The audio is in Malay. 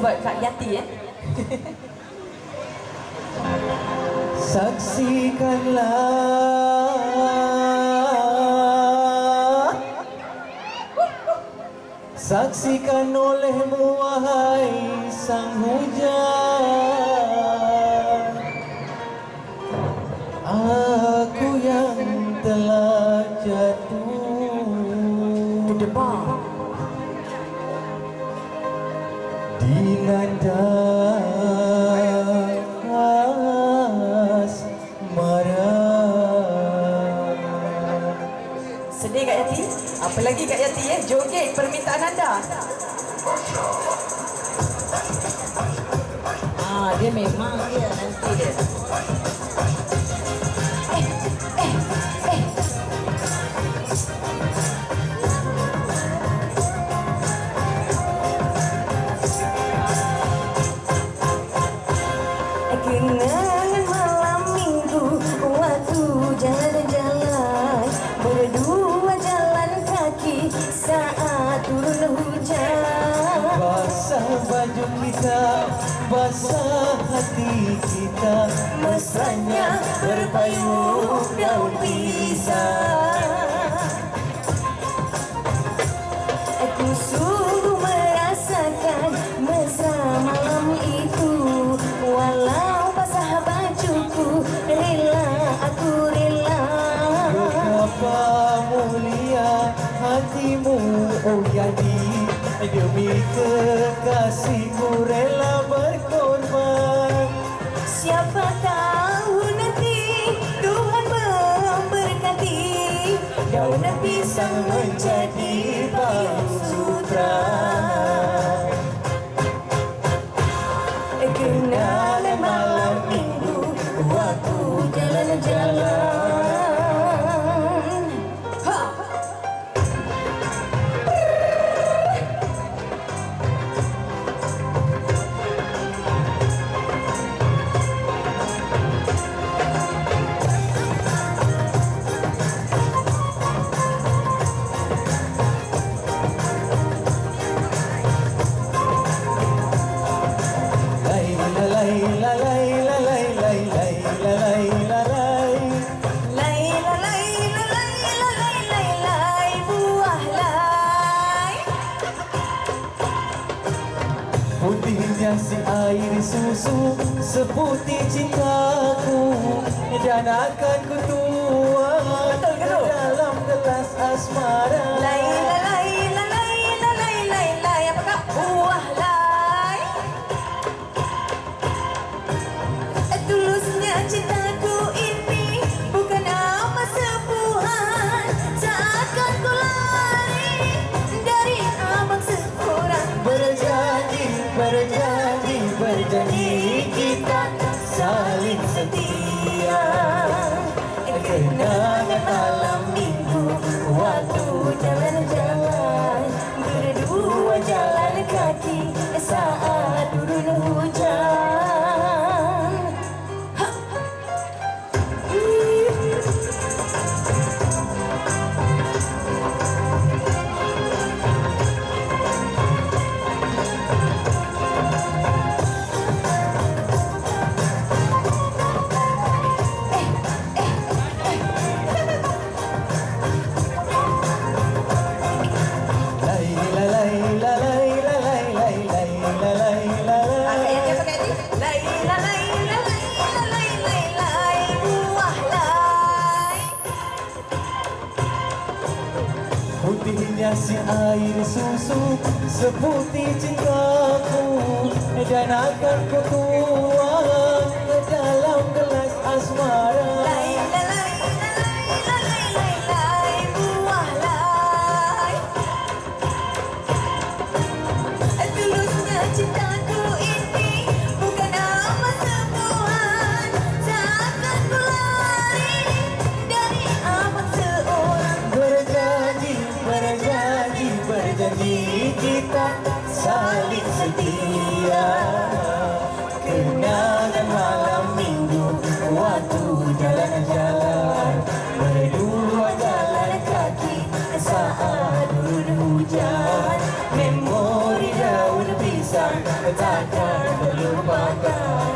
buat Kak Yati eh. Saksikanlah Saksikan olehmu wahai sang hujan Aku yang telah jatuh Debar. Dinandas marah Sedih Kak Yati? Apa lagi Kak Yati eh? Joget permintaan anda. Ah, dia memang dia nanti dia. Basah hati kita Mesranya berpayung daun pisang. Aku sungguh merasakan mesra malam itu. Walau basah bajuku Rela aku rela. Betapa mulia hatimu Oh jadi. Demi kekasihku rela berkorban Daun pisang menjadi bau sutra Putihnya si air susu Seputih cintaku Dan akan ku tuang? Dalam gelas asmara Putihnya si air susu Seputih cintaku. Dan akan ku tuang Dalam gelas asmara nada.